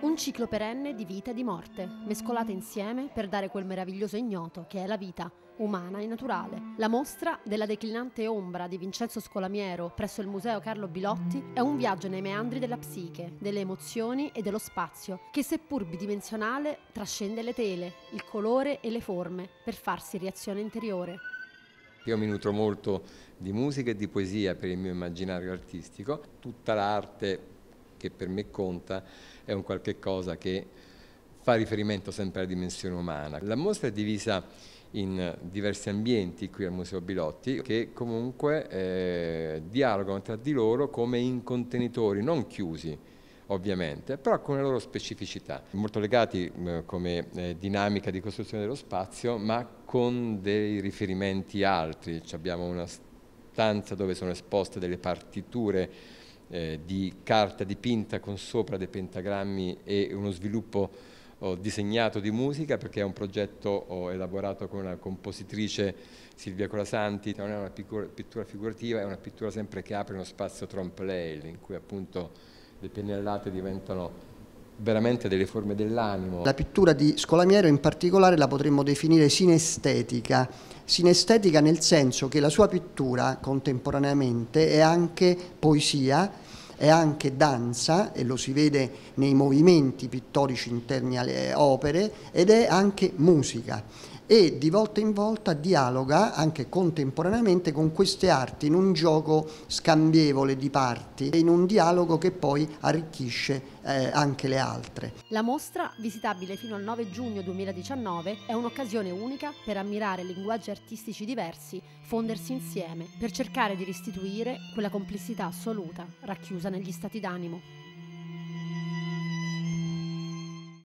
un ciclo perenne di vita e di morte, mescolate insieme per dare quel meraviglioso ignoto che è la vita, umana e naturale. La mostra della declinante ombra di Vincenzo Scolamiero presso il Museo Carlo Bilotti è un viaggio nei meandri della psiche, delle emozioni e dello spazio, che seppur bidimensionale trascende le tele, il colore e le forme per farsi reazione interiore. Io mi nutro molto di musica e di poesia per il mio immaginario artistico. Tutta l'arte che per me conta è un qualche cosa che fa riferimento sempre alla dimensione umana. La mostra è divisa in diversi ambienti qui al Museo Bilotti che comunque eh, dialogano tra di loro come in contenitori non chiusi ovviamente, però con le loro specificità, molto legati eh, come eh, dinamica di costruzione dello spazio, ma con dei riferimenti altri. Cioè abbiamo una stanza dove sono esposte delle partiture eh, di carta dipinta con sopra dei pentagrammi e uno sviluppo oh, disegnato di musica perché è un progetto oh, elaborato con una compositrice Silvia Colasanti, non è una pittura figurativa, è una pittura sempre che apre uno spazio trompe in cui appunto le pennellate diventano veramente delle forme dell'animo. La pittura di Scolamiero in particolare la potremmo definire sinestetica, sinestetica nel senso che la sua pittura contemporaneamente è anche poesia, è anche danza e lo si vede nei movimenti pittorici interni alle opere ed è anche musica e di volta in volta dialoga anche contemporaneamente con queste arti in un gioco scambievole di parti, in un dialogo che poi arricchisce eh, anche le altre. La mostra, visitabile fino al 9 giugno 2019, è un'occasione unica per ammirare linguaggi artistici diversi, fondersi insieme, per cercare di restituire quella complessità assoluta racchiusa negli stati d'animo.